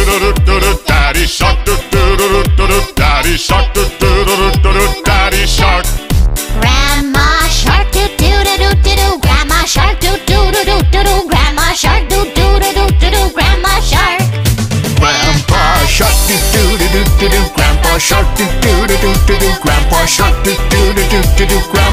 Daddy shark. Daddy shark. Daddy shark. Grandma shark do do do do do do. Grandma shark do do do do do do. Grandma shark do do do do do do. Grandma shark. Grandpa shark do do do do do do. Grandpa shark do do do do do do. Grandpa shark do do do do do do. Grandpa